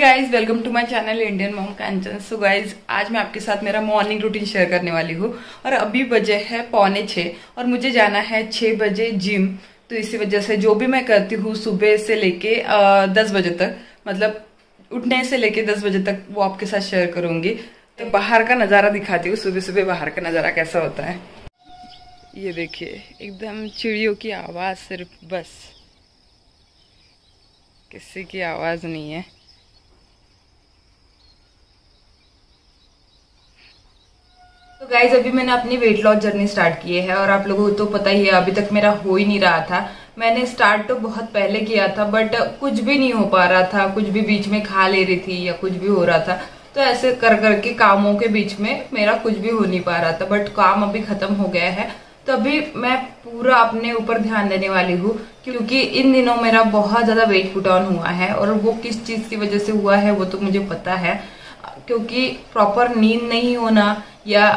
Guys welcome to my channel Indian mom kitchen so guys आज मैं आपके साथ मेरा मॉर्निंग रूटीन शेयर करने वाली हूँ। और अभी बजे है पौने छः और मुझे जाना है छः बजे जिम तो इसी वजह से जो भी मैं करती हूँ सुबह से लेके दस बजे तक मतलब उठने से लेके दस बजे तक वो आपके साथ शेयर करूँगी। तो बाहर का नज़ारा दिखाती हूँ सुबह सुबह बाहर का नज़ारा कैसा होता है। ये देखिए एकदम चिड़ियों की आवाज़ सिर्फ़ बस। किसी की आवाज़ नहीं है। गाइज़ अभी मैंने अपनी वेट लॉस जर्नी स्टार्ट की है और आप लोगों को तो पता ही है, अभी तक मेरा हो ही नहीं रहा था। मैंने स्टार्ट तो बहुत पहले किया था बट कुछ भी नहीं हो पा रहा था। कुछ भी बीच में खा ले रही थी या कुछ भी हो रहा था तो ऐसे कर करके कामों के बीच में मेरा कुछ भी हो नहीं पा रहा था। बट काम अभी खत्म हो गया है तो अभी मैं पूरा अपने ऊपर ध्यान देने वाली हूँ, क्योंकि इन दिनों मेरा बहुत ज़्यादा वेट पुट ऑन हुआ है और वो किस चीज़ की वजह से हुआ है, वो तो मुझे पता है। क्योंकि प्रॉपर नींद नहीं होना या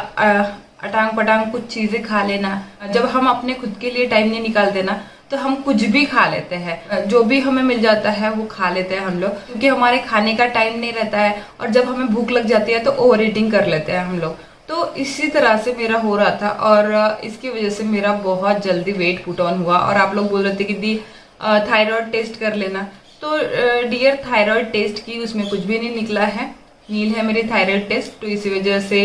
अटांग पटांग कुछ चीज़ें खा लेना, जब हम अपने खुद के लिए टाइम नहीं निकाल देना तो हम कुछ भी खा लेते हैं। जो भी हमें मिल जाता है, वो खा लेते हैं हम लोग, क्योंकि हमारे खाने का टाइम नहीं रहता है और जब हमें भूख लग जाती है तो ओवर ईटिंग कर लेते हैं हम लोग। तो इसी तरह से मेरा हो रहा था और इसकी वजह से मेरा बहुत जल्दी वेट पुट ऑन हुआ और आप लोग बोल रहे थे कि, दी थायराइड टेस्ट कर लेना। तो डियर थायराइड टेस्ट की उसमें कुछ भी नहीं निकला है। नील है मेरी थायराइड टेस्ट तो इसी वजह से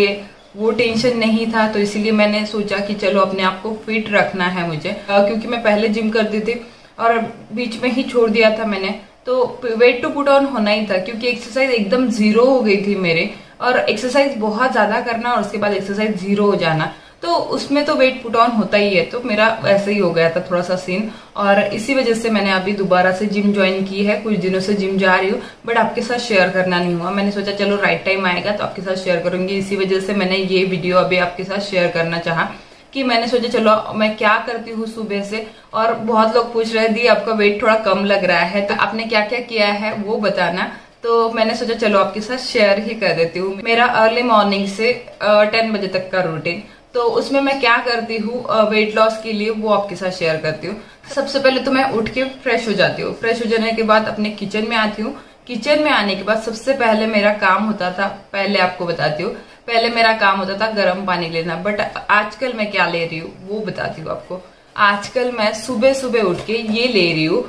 वो टेंशन नहीं था तो इसीलिए मैंने सोचा कि चलो अपने आप को फिट रखना है मुझे। क्योंकि मैं पहले जिम करती थी और बीच में ही छोड़ दिया था मैंने। तो वेट टू पुट ऑन होना ही था, क्योंकि एक्सरसाइज एकदम ज़ीरो हो गई थी मेरे। और एक्सरसाइज बहुत ज़्यादा करना और उसके बाद एक्सरसाइज ज़ीरो हो जाना। तो उसमें तो वेट पुट ऑन होता ही है तो मेरा वैसे ही हो गया था थोड़ा सा सीन और इसी वजह से मैंने अभी दोबारा से जिम ज्वाइन की है, कुछ दिनों से जिम जा रही हूँ बट आपके साथ शेयर करना नहीं हुआ। मैंने सोचा चलो राइट टाइम आएगा तो आपके साथ शेयर करूँगी। इसी वजह से मैंने ये वीडियो अभी आपके साथ शेयर करना चाहा कि मैंने सोचा चलो मैं क्या करती हूँ सुबह से, और बहुत लोग पूछ रहे दी, आपका वेट थोड़ा कम लग रहा है। तो आपने क्या क्या किया है वो बताना। तो मैंने सोचा चलो आपके साथ शेयर ही कर देती हूँ। मेरा अर्ली मॉर्निंग से टेन बजे तक का रूटीन तो उसमें मैं क्या करती हूँ वेट लॉस के लिए वो आपके साथ शेयर करती हूँ। सबसे पहले तो मैं उठ के फ्रेश हो जाती हूँ। फ्रेश हो जाने के बाद अपने किचन में आती हूँ। किचन में आने के बाद सबसे पहले मेरा काम होता था, पहले आपको बताती हूँ। पहले मेरा काम होता था गर्म पानी लेना बट आजकल मैं क्या ले रही हूँ, वो बताती हूँ आपको। आजकल मैं सुबह सुबह उठ के ये ले रही हूँ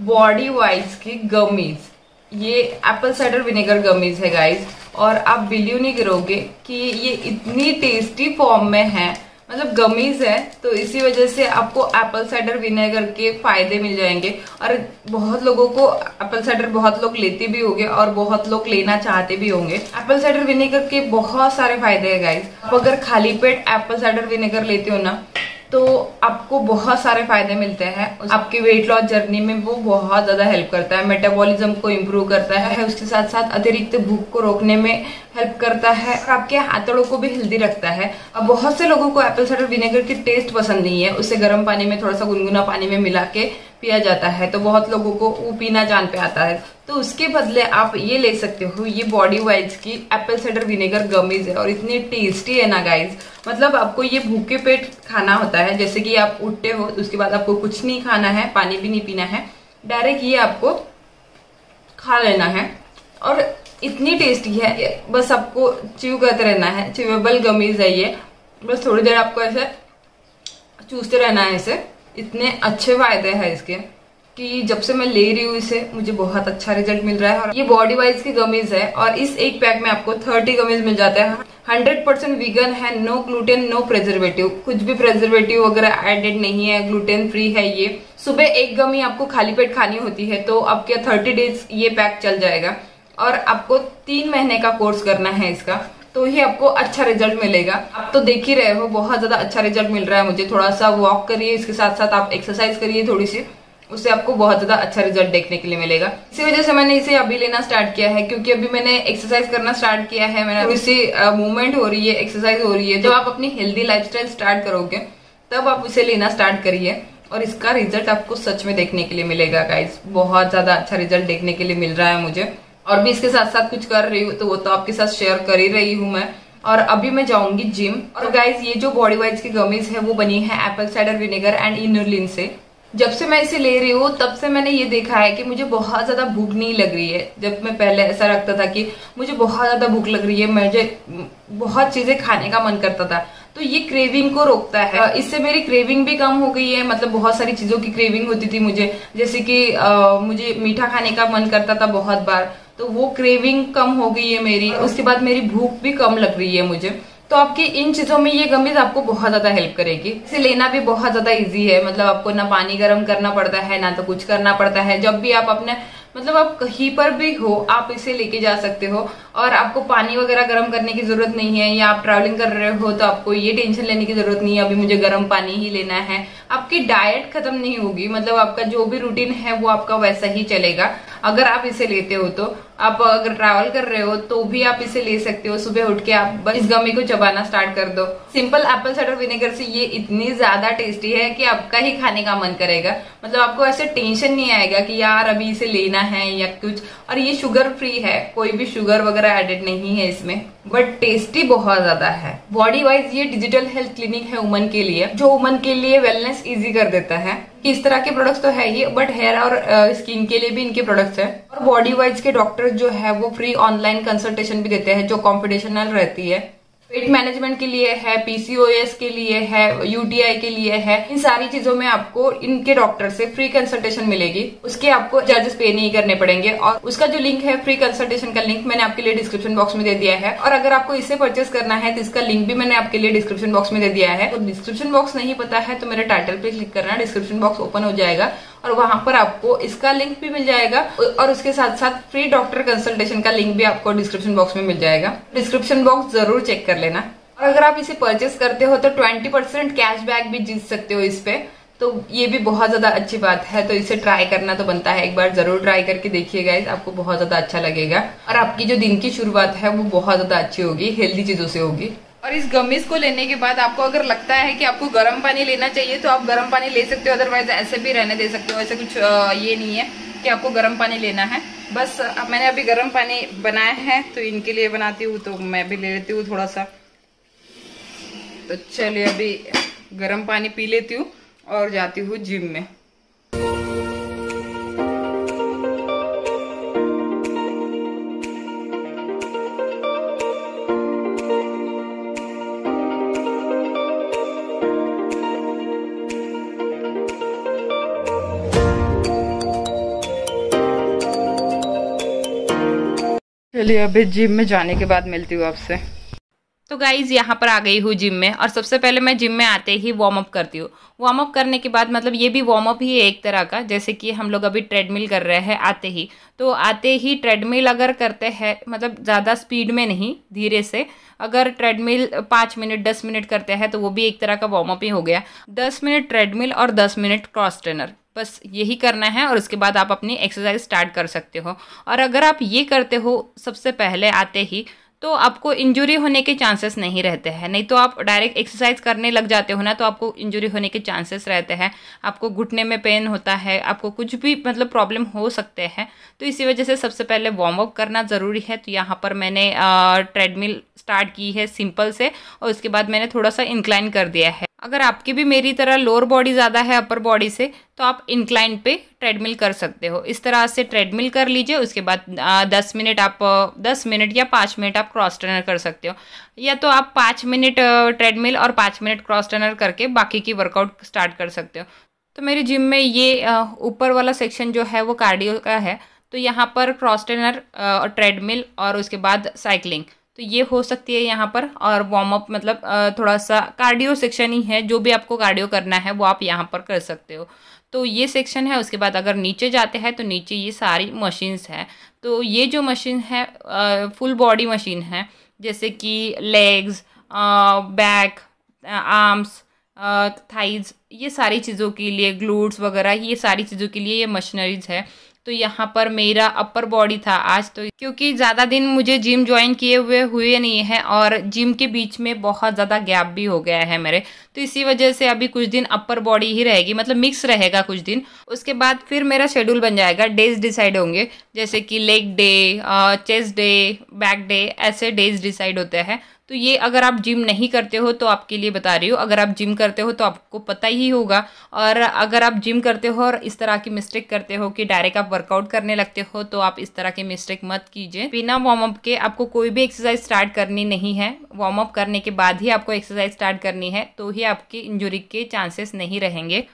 बॉडी वाइज की गमीज ये एप्पल साइडर विनेगर गमीज है गाइज़ और आप बिलीव नहीं करोगे कि ये इतनी टेस्टी फॉर्म में है। मतलब गमीज है तो इसी वजह से आपको एप्पल साइडर विनेगर के फ़ायदे मिल जाएँगे। और बहुत लोगों को एप्पल साइडर बहुत लोग लेते भी होंगे और बहुत लोग लेना चाहते भी होंगे। एप्पल साइडर विनेगर के बहुत सारे फ़ायदे है गाइज़ आप अगर खाली पेट एप्पल साइडर विनेगर लेते हो ना तो आपको बहुत सारे फ़ायदे मिलते हैं। आपकी वेट लॉस जर्नी में वो बहुत ज़्यादा हेल्प करता है। मेटाबॉलिज्म को इम्प्रूव करता है। उसके साथ साथ अतिरिक्त भूख को रोकने में हेल्प करता है और आपके हाथड़ों को भी हेल्दी रखता है। अब बहुत से लोगों को एप्पल साइडर विनेगर की टेस्ट पसंद नहीं है। उसे गर्म पानी में थोड़ा सा गुनगुना पानी में मिला के पिया जाता है तो बहुत लोगों को वो पीना जान पे आता है। तो उसके बदले आप ये ले सकते हो, ये बॉडी वाइज की एप्पल साइडर विनेगर गमीज है और इतनी टेस्टी है ना गाइज़ मतलब आपको ये भूखे पेट खाना होता है, जैसे कि आप उठते हो, उसके बाद आपको कुछ नहीं खाना है, पानी भी नहीं पीना है डायरेक्ट ये आपको खा लेना है। और इतनी टेस्टी है बस आपको च्यू करते रहना है च्यूएबल गमीज है ये। बस थोड़ी देर आपको ऐसे चूसते रहना है इसे। इतने अच्छे फ़ायदे हैं इसके कि जब से मैं ले रही हूँ इसे, मुझे बहुत अच्छा रिज़ल्ट मिल रहा है और ये बॉडी वाइज की गमीज है और इस एक पैक में आपको थर्टी गमीज मिल जाते हैं। हंड्रेड परसेंट वीगन है नो ग्लूटेन नो प्रेजर्वेटिव कुछ भी प्रेजर्वेटिव वगैरह एडेड नहीं है ग्लूटेन फ्री है ये। सुबह एक गमी आपको खाली पेट खानी होती है तो आपके थर्टी डेज़ ये पैक चल जाएगा। और आपको तीन महीने का कोर्स करना है इसका। तो ही आपको अच्छा रिज़ल्ट मिलेगा। आप तो देख ही रहे हो, बहुत ज़्यादा अच्छा रिज़ल्ट मिल रहा है मुझे। थोड़ा सा वॉक करिए, इसके साथ साथ आप एक्सरसाइज करिए थोड़ी सी। उससे आपको बहुत ज़्यादा अच्छा रिज़ल्ट देखने के लिए मिलेगा। इसी वजह से मैंने इसे अभी लेना स्टार्ट किया है, क्योंकि अभी मैंने एक्सरसाइज करना स्टार्ट किया है। मैंने थोड़ी सी मूवमेंट हो रही है एक्सरसाइज हो रही है। जब आप अपनी हेल्दी लाइफ स्टार्ट करोगे, तब आप उसे लेना स्टार्ट करिए। और इसका रिज़ल्ट आपको सच में देखने के लिए मिलेगा गाइज़ बहुत ज़्यादा अच्छा रिज़ल्ट देखने के लिए मिल रहा है मुझे। और भी इसके साथ साथ कुछ कर रही हूँ तो वो तो आपके साथ शेयर कर ही रही हूँ मैं। और अभी मैं जाऊँगी जिम और गाइज़ ये जो बॉडी वाइज की गमीज है वो बनी है apple cider vinegar and inulin से। जब से मैं इसे ले रही हूँ तब से मैंने ये देखा है कि मुझे बहुत ज़्यादा भूख नहीं लग रही है। जब मैं पहले ऐसा रखता था कि मुझे बहुत ज़्यादा भूख लग रही है मुझे बहुत चीज़ें खाने का मन करता था। तो ये क्रेविंग को रोकता है। इससे मेरी क्रेविंग भी कम हो गई है मतलब बहुत सारी चीज़ों की क्रेविंग होती थी मुझे। जैसे कि आ, मुझे मीठा खाने का मन करता था बहुत बार। तो वो क्रेविंग कम हो गई है मेरी, उसके बाद मेरी भूख भी कम लग रही है मुझे। तो आपकी इन चीज़ों में ये गमीज आपको बहुत ज़्यादा हेल्प करेगी। इसे लेना भी बहुत ज़्यादा इजी है मतलब आपको ना पानी गर्म करना पड़ता है, ना तो कुछ करना पड़ता है। जब भी आप अपने मतलब आप कहीं पर भी हो, आप इसे लेके जा सकते हो। और आपको पानी वगैरह गर्म करने की ज़रूरत नहीं है, या आप ट्रैवलिंग कर रहे हो तो आपको ये टेंशन लेने की ज़रूरत नहीं है, अभी मुझे गर्म पानी ही लेना है। आपकी डाइट खत्म नहीं होगी मतलब आपका जो भी रूटीन है, वो आपका वैसा ही चलेगा। अगर आप इसे लेते हो तो। आप अगर ट्रैवल कर रहे हो तो भी आप इसे ले सकते हो। सुबह उठ के आप इस गमी को चबाना स्टार्ट कर दो। सिंपल एप्पल साइडर विनेगर से ये इतनी ज़्यादा टेस्टी है कि आपका ही खाने का मन करेगा। मतलब आपको ऐसे टेंशन नहीं आएगा कि यार, अभी इसे लेना है या कुछ। और ये शुगर फ्री है, कोई भी शुगर वगैरह एडेड नहीं है इसमें। बट टेस्टी बहुत ज़्यादा है। बॉडी वाइज ये डिजिटल हेल्थ क्लिनिक है उमन के लिए, जो उमन के लिए वेलनेस इजी कर देता है। इस तरह के प्रोडक्ट्स तो है ही बट हेयर और स्किन के लिए भी इनके प्रोडक्ट्स हैं। और बॉडी वाइज के डॉक्टर जो है, वो फ्री ऑनलाइन कंसल्टेशन भी देते हैं, जो कॉम्पिटिशनल रहती है। वेट मैनेजमेंट के लिए है पीसीओएस के लिए है यूटीआई के लिए है, इन सारी चीज़ों में आपको इनके डॉक्टर से फ्री कंसल्टेशन मिलेगी। उसके आपको चार्जेस पे नहीं करने पड़ेंगे और उसका जो लिंक है फ्री कंसल्टेशन का लिंक मैंने आपके लिए डिस्क्रिप्शन बॉक्स में दे दिया है। और अगर आपको इसे परचेस करना है तो इसका लिंक भी मैंने आपके लिए डिस्क्रिप्शन बॉक्स में दे दिया है। तो डिस्क्रिप्शन बॉक्स नहीं पता है तो मेरे टाइटल पे क्लिक करना डिस्क्रिप्शन बॉक्स ओपन हो जाएगा। और वहाँ पर आपको इसका लिंक भी मिल जाएगा और उसके साथ साथ फ्री डॉक्टर कंसल्टेशन का लिंक भी आपको डिस्क्रिप्शन बॉक्स में मिल जाएगा। डिस्क्रिप्शन बॉक्स ज़रूर चेक कर लेना। और अगर आप इसे परचेस करते हो तो ट्वेंटी परसेंट कैशबैक भी जीत सकते हो इस पे। तो ये भी बहुत ज़्यादा अच्छी बात है। तो इसे ट्राई करना तो बनता है। एक बार ज़रूर ट्राई करके देखिएगा आपको बहुत ज़्यादा अच्छा लगेगा। और आपकी जो दिन की शुरुआत है वो बहुत ज़्यादा अच्छी होगी हेल्दी चीज़ों से होगी। और इस गमीज को लेने के बाद आपको अगर लगता है कि आपको गर्म पानी लेना चाहिए तो आप गर्म पानी ले सकते हो अदरवाइज़ ऐसे भी रहने दे सकते हो, ऐसे कुछ ये नहीं है कि आपको गर्म पानी लेना है। बस मैंने अभी गर्म पानी बनाया है तो इनके लिए बनाती हूँ तो मैं भी ले लेती हूँ थोड़ा सा तो चलिए अभी गर्म पानी पी लेती हूँ और जाती हूँ जिम में। चलिए अभी जिम में जाने के बाद मिलती हूँ आपसे। तो गाइज़ यहाँ पर आ गई हूँ जिम में और सबसे पहले मैं जिम में आते ही वार्म अप करती हूँ। वार्म अप करने के बाद मतलब ये भी वार्म अप ही है एक तरह का, जैसे कि हम लोग अभी ट्रेडमिल कर रहे हैं आते ही। तो आते ही ट्रेडमिल अगर करते हैं मतलब ज़्यादा स्पीड में नहीं, धीरे से, अगर ट्रेडमिल पाँच मिनट दस मिनट करते हैं तो वो भी एक तरह का वार्म अप ही हो गया। दस मिनट ट्रेडमिल और दस मिनट क्रॉस ट्रेनर बस यही करना है और उसके बाद आप अपनी एक्सरसाइज स्टार्ट कर सकते हो। और अगर आप ये करते हो, सबसे पहले आते ही तो आपको इंजुरी होने के चांसेस नहीं रहते हैं। नहीं तो आप डायरेक्ट एक्सरसाइज करने लग जाते हो ना तो आपको इंजुरी होने के चांसेस रहते हैं। आपको घुटने में पेन होता है, आपको कुछ भी मतलब प्रॉब्लम हो सकते हैं। तो इसी वजह से सबसे पहले वार्म अप करना ज़रूरी है। तो यहाँ पर मैंने ट्रेडमिल स्टार्ट की है सिंपल से, और उसके बाद मैंने थोड़ा सा इंक्लाइन कर दिया है। अगर आपकी भी मेरी तरह लोअर बॉडी ज़्यादा है अपर बॉडी से तो आप इंक्लाइन पे ट्रेडमिल कर सकते हो। इस तरह से ट्रेडमिल कर लीजिए, उसके बाद दस मिनट आप दस मिनट या पाँच मिनट आप क्रॉस ट्रेनर कर सकते हो। या तो आप पाँच मिनट ट्रेडमिल और पाँच मिनट क्रॉस ट्रेनर करके बाकी की वर्कआउट स्टार्ट कर सकते हो। तो मेरी जिम में ये ऊपर वाला सेक्शन जो है वो कार्डियो का है। तो यहाँ पर क्रॉस ट्रेनर ट्रेडमिल और उसके बाद साइकिलिंग तो ये हो सकती है यहाँ पर, और वार्म अप मतलब थोड़ा सा कार्डियो सेक्शन ही है, जो भी आपको कार्डियो करना है, वो आप यहाँ पर कर सकते हो। तो ये सेक्शन है, उसके बाद अगर नीचे जाते हैं तो नीचे ये सारी मशीन्स हैं। तो ये जो मशीन है फुल बॉडी मशीन है, जैसे कि लेग्स बैक आर्म्स थाइज ये सारी चीज़ों के लिए ग्लूट्स वगैरह, ये सारी चीज़ों के लिए ये मशीनरीज है। तो यहाँ पर मेरा अपर बॉडी था आज तो क्योंकि ज़्यादा दिन मुझे जिम ज्वाइन किए हुए हुए नहीं है और जिम के बीच में बहुत ज़्यादा गैप भी हो गया है मेरे। तो इसी वजह से अभी कुछ दिन अपर बॉडी ही रहेगी मतलब मिक्स रहेगा कुछ दिन। उसके बाद फिर मेरा शेड्यूल बन जाएगा डेज़ डिसाइड होंगे। जैसे कि leg day chest day back day ऐसे डेज़ डिसाइड होते हैं। तो ये अगर आप जिम नहीं करते हो तो आपके लिए बता रही हूँ। अगर आप जिम करते हो तो आपको पता ही होगा। और अगर आप जिम करते हो और इस तरह की मिस्टेक करते हो कि डायरेक्ट आप वर्कआउट करने लगते हो तो आप इस तरह की मिस्टेक मत कीजिए। बिना वार्म अप के आपको कोई भी एक्सरसाइज स्टार्ट करनी नहीं है। वार्म अप करने के बाद ही आपको एक्सरसाइज स्टार्ट करनी है तो ही आपकी इंजुरी के चांसेस नहीं रहेंगे।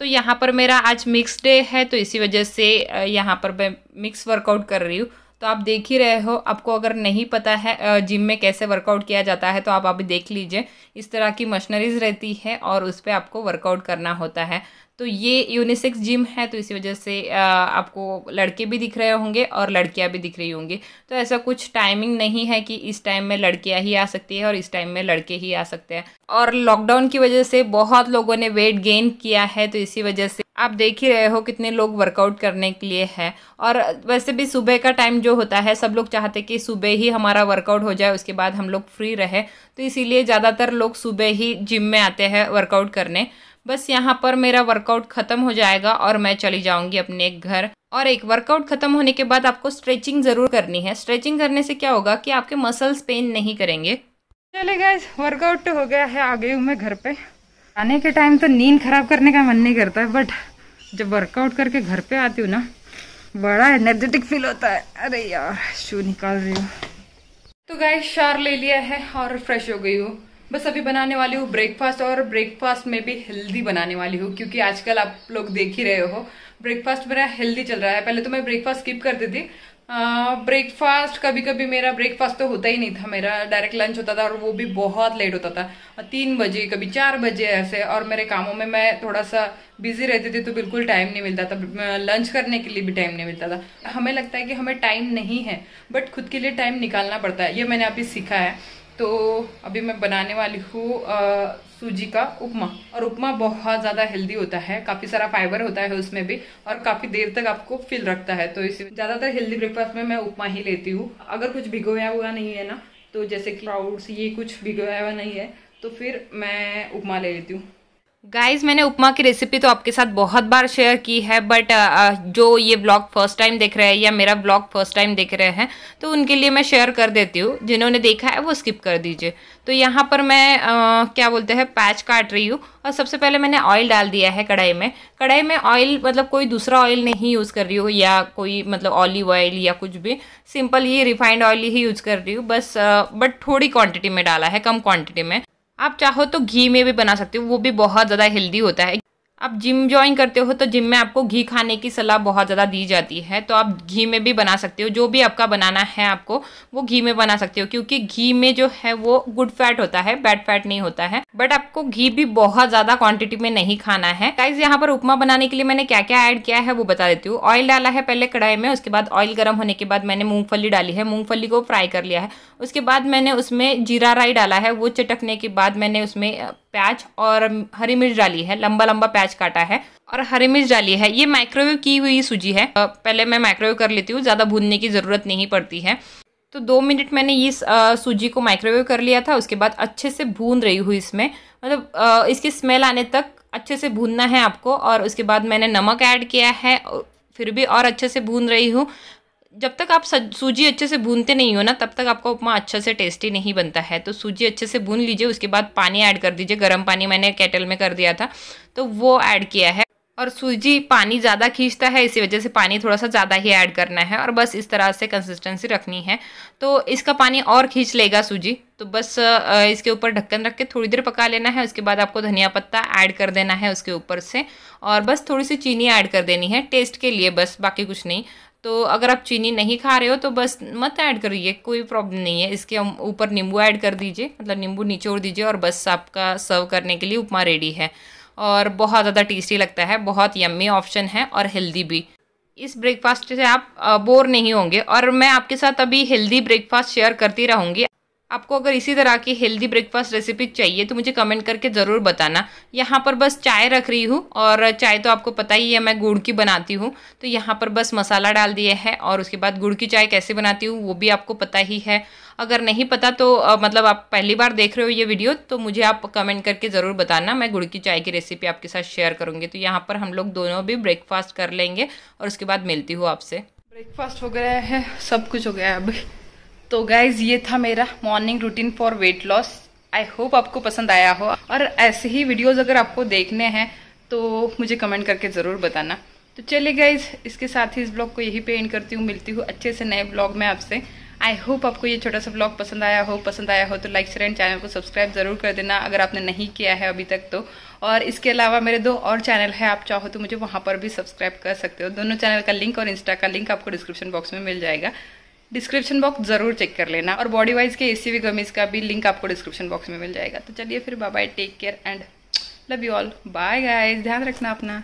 तो यहाँ पर मेरा आज मिक्स डे है तो इसी वजह से यहाँ पर मैं मिक्स वर्कआउट कर रही हूँ। तो आप देख ही रहे हो, आपको अगर नहीं पता है जिम में कैसे वर्कआउट किया जाता है तो आप अभी देख लीजिए। इस तरह की मशीनरीज रहती है और उस पर आपको वर्कआउट करना होता है। तो ये यूनिसेक्स जिम है तो इसी वजह से आपको लड़के भी दिख रहे होंगे और लड़कियाँ भी दिख रही होंगी। तो ऐसा कुछ टाइमिंग नहीं है कि इस टाइम में लड़कियाँ ही आ सकती है और इस टाइम में लड़के ही आ सकते हैं। और लॉकडाउन की वजह से बहुत लोगों ने वेट गेन किया है तो इसी वजह से आप देख ही रहे हो कितने लोग वर्कआउट करने के लिए है। और वैसे भी सुबह का टाइम जो होता है, सब लोग चाहते कि सुबह ही हमारा वर्कआउट हो जाए, उसके बाद हम लोग फ्री रहे। तो इसीलिए ज़्यादातर लोग सुबह ही जिम में आते हैं वर्कआउट करने। बस यहाँ पर मेरा वर्कआउट ख़त्म हो जाएगा और मैं चली जाऊँगी अपने घर। और एक वर्कआउट ख़त्म होने के बाद आपको स्ट्रेचिंग ज़रूर करनी है। स्ट्रेचिंग करने से क्या होगा कि आपके मसल्स पेन नहीं करेंगे। चले गए वर्कआउट तो हो गया है आ गई हूँ मैं घर पे। आने के टाइम तो नींद खराब करने का मन नहीं करता है बट जब वर्कआउट करके घर पे आती हूँ ना, बड़ा एनर्जेटिक फील होता है। अरे यार शू निकाल रही हूँ। तो गाय शार ले लिया है और फ्रेश हो गई हूँ। बस अभी बनाने वाली हूँ ब्रेकफास्ट और ब्रेकफास्ट में भी हेल्दी बनाने वाली हूँ, क्योंकि आजकल आप लोग देख ही रहे हो। ब्रेकफास्ट मेरा हेल्दी चल रहा है। पहले तो मैं ब्रेकफास्ट स्किप करती थी। ब्रेकफास्ट कभी कभी मेरा ब्रेकफास्ट तो होता ही नहीं था। मेरा डायरेक्ट लंच होता था और वो भी बहुत लेट होता था। तीन बजे, कभी चार बजे ऐसे, और मेरे कामों में मैं थोड़ा सा बिज़ी रहती थी तो बिल्कुल टाइम नहीं मिलता था। लंच करने के लिए भी टाइम नहीं मिलता था। हमें लगता है कि हमें टाइम नहीं है बट खुद के लिए टाइम निकालना पड़ता है। ये मैंने अभी सीखा है। तो अभी मैं बनाने वाली हूँ सूजी का उपमा। और उपमा बहुत ज़्यादा हेल्दी होता है, काफ़ी सारा फाइबर होता है उसमें भी, और काफ़ी देर तक आपको फील रखता है। तो इसी ज़्यादातर हेल्दी ब्रेकफास्ट में मैं उपमा ही लेती हूँ। अगर कुछ भिगोया हुआ नहीं है ना तो जैसे क्राउड्स ये कुछ भिगोया हुआ नहीं है तो फिर मैं उपमा ले लेती हूँ। गाइस मैंने उपमा की रेसिपी तो आपके साथ बहुत बार शेयर की है बट जो ये ब्लॉग फ़र्स्ट टाइम देख रहे हैं या मेरा ब्लॉग फ़र्स्ट टाइम देख रहे हैं तो उनके लिए मैं शेयर कर देती हूँ। जिन्होंने देखा है वो स्किप कर दीजिए। तो यहाँ पर मैं आ, क्या बोलते हैं पैच काट रही हूँ। और सबसे पहले मैंने ऑयल डाल दिया है कढ़ाई में। कढ़ाई में ऑयल मतलब कोई दूसरा ऑयल नहीं यूज़ कर रही हूँ या कोई मतलब ऑलिव ऑयल या कुछ भी। सिंपल ही रिफाइंड ऑयल ही यूज़ कर रही हूँ बस बट थोड़ी क्वांटिटी में डाला है कम क्वांटिटी में। आप चाहो तो घी में भी बना सकते हो, वो भी बहुत ज़्यादा हेल्दी होता है। आप जिम ज्वाइन करते हो तो जिम में आपको घी खाने की सलाह बहुत ज़्यादा दी जाती है तो आप घी में भी बना सकते हो। जो भी आपका बनाना है आपको, वो घी में बना सकते हो, क्योंकि घी में जो है वो गुड फैट होता है बैड फैट नहीं होता है। बट आपको घी भी बहुत ज़्यादा क्वांटिटी में नहीं खाना है। गाइज़ यहाँ पर उपमा बनाने के लिए मैंने क्या क्या ऐड किया है वो बता देती हूँ। ऑयल डाला है पहले कढ़ाई में, उसके बाद ऑयल गर्म होने के बाद मैंने मूँगफली डाली है। मूँगफली को फ्राई कर लिया है। उसके बाद मैंने उसमें जीरा राई डाला है, वो चटकने के बाद मैंने उसमें प्याज और हरी मिर्च डाली है। लंबा लंबा प्याज काटा है और हरी मिर्च डाली है। ये माइक्रोवेव की हुई सूजी है। पहले मैं माइक्रोवेव कर लेती हूँ, ज़्यादा भूनने की ज़रूरत नहीं पड़ती है। तो दो मिनट मैंने इस सूजी को माइक्रोवेव कर लिया था, उसके बाद अच्छे से भून रही हूँ इसमें। मतलब इसकी स्मेल आने तक अच्छे से भूनना है आपको और उसके बाद मैंने नमक ऐड किया है फिर भी और अच्छे से भून रही हूँ। जब तक आप सूजी अच्छे से भूनते नहीं हो ना, तब तक आपका उपमा अच्छे से टेस्टी नहीं बनता है। तो सूजी अच्छे से भून लीजिए, उसके बाद पानी ऐड कर दीजिए। गर्म पानी मैंने केटल में कर दिया था तो वो ऐड किया है। और सूजी पानी ज़्यादा खींचता है, इसी वजह से पानी थोड़ा सा ज़्यादा ही ऐड करना है और बस इस तरह से कंसिस्टेंसी रखनी है। तो इसका पानी और खींच लेगा सूजी। तो बस इसके ऊपर ढक्कन रख के थोड़ी देर पका लेना है, उसके बाद आपको धनिया पत्ता ऐड कर देना है उसके ऊपर से। और बस थोड़ी सी चीनी ऐड कर देनी है टेस्ट के लिए बस, बाकी कुछ नहीं। तो अगर आप चीनी नहीं खा रहे हो तो बस मत ऐड करिए, कोई प्रॉब्लम नहीं है। इसके ऊपर नींबू ऐड कर दीजिए मतलब नींबू निचोड़ दीजिए और बस आपका सर्व करने के लिए उपमा रेडी है। और बहुत ज़्यादा टेस्टी लगता है, बहुत यम्मी ऑप्शन है और हेल्दी भी। इस ब्रेकफास्ट से आप बोर नहीं होंगे और मैं आपके साथ अभी हेल्दी ब्रेकफास्ट शेयर करती रहूँगी। आपको अगर इसी तरह की हेल्दी ब्रेकफास्ट रेसिपी चाहिए तो मुझे कमेंट करके ज़रूर बताना। यहाँ पर बस चाय रख रही हूँ, और चाय तो आपको पता ही है, मैं गुड़ की बनाती हूँ। तो यहाँ पर बस मसाला डाल दिया है, और उसके बाद गुड़ की चाय कैसे बनाती हूँ, वो भी आपको पता ही है। अगर नहीं पता तो मतलब आप पहली बार देख रहे हो ये वीडियो तो मुझे आप कमेंट करके ज़रूर बताना। मैं गुड़ की चाय की रेसिपी आपके साथ शेयर करूँगी। तो यहाँ पर हम लोग दोनों भी ब्रेकफास्ट कर लेंगे, और उसके बाद मिलती हूँ आपसे। ब्रेकफास्ट हो गया है, सब कुछ हो गया है अभी। तो गाइज़ ये था मेरा morning routine for weight loss I hope आपको पसंद आया हो। और ऐसे ही वीडियोस अगर आपको देखने हैं तो मुझे कमेंट करके ज़रूर बताना। तो चलिए गाइज़ इसके साथ ही इस ब्लॉग को यही पे एंड करती हूँ। मिलती हूँ अच्छे से नए ब्लॉग में आपसे। आई होप आपको ये छोटा सा ब्लॉग पसंद आया हो। पसंद आया हो तो लाइक शेयर एंड चैनल को सब्सक्राइब ज़रूर कर देना, अगर आपने नहीं किया है अभी तक तो। और इसके अलावा मेरे दो और चैनल है, आप चाहो तो मुझे वहाँ पर भी सब्सक्राइब कर सकते हो। दोनों चैनल का लिंक और इंस्टा का लिंक आपको डिस्क्रिप्शन बॉक्स में मिल जाएगा। डिस्क्रिप्शन बॉक्स ज़रूर चेक कर लेना और बॉडी वाइज के एसी वी गमीज का भी लिंक आपको डिस्क्रिप्शन बॉक्स में मिल जाएगा। तो चलिए फिर bye bye take care and love you all bye guys ध्यान रखना अपना।